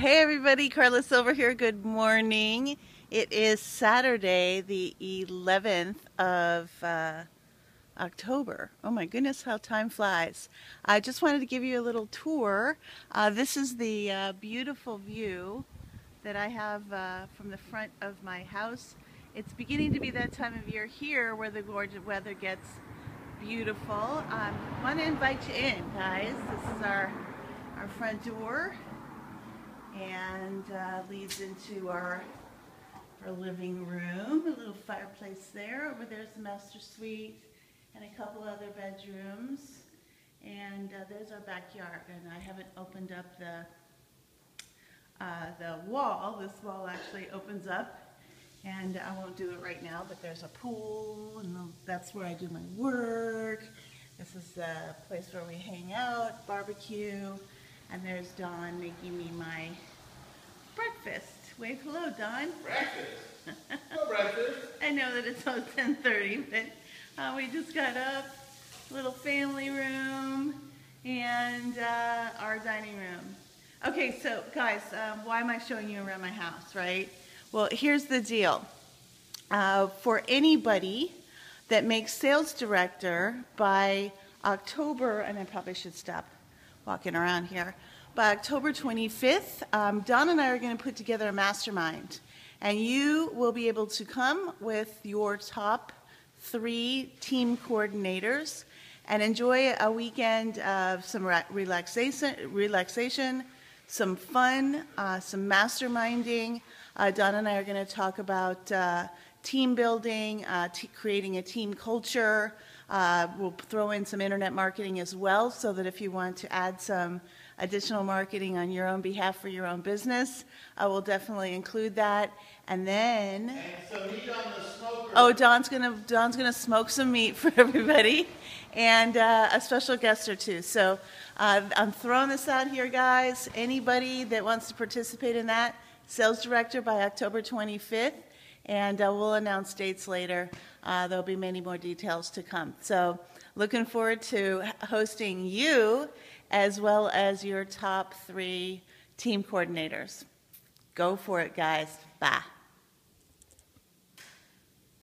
Hey everybody, Karla Silver here. Good morning. It is Saturday, the 11th of uh, October. Oh my goodness, how time flies. I just wanted to give you a little tour. Uh, this is the uh, beautiful view that I have uh, from the front of my house. It's beginning to be that time of year here where the gorgeous weather gets beautiful. I um, want to invite you in, guys. This is our, our front door and uh, leads into our, our living room. A little fireplace there. Over there's the master suite and a couple other bedrooms. And uh, there's our backyard. And I haven't opened up the uh, the wall. This wall actually opens up. And I won't do it right now, but there's a pool, and that's where I do my work. This is the place where we hang out, barbecue. And there's Dawn making me my breakfast. Wave hello, Dawn. Breakfast? no breakfast. I know that it's almost 10.30, but uh, we just got up, little family room, and uh, our dining room. Okay, so guys, um, why am I showing you around my house, right? Well, here's the deal. Uh, for anybody that makes sales director by October, and I probably should stop walking around here. By October 25th, um, Don and I are going to put together a mastermind. And you will be able to come with your top three team coordinators and enjoy a weekend of some relaxation, relaxation some fun, uh, some masterminding. Uh, Don and I are going to talk about uh, team building, uh, creating a team culture. Uh, we'll throw in some internet marketing as well so that if you want to add some additional marketing on your own behalf for your own business. I will definitely include that. And then, and so oh, Don's gonna Don's gonna smoke some meat for everybody, and uh, a special guest or two. So uh, I'm throwing this out here, guys. Anybody that wants to participate in that, sales director by October 25th, and uh, we'll announce dates later. Uh, there'll be many more details to come. So looking forward to hosting you as well as your top three team coordinators. Go for it, guys. Bye.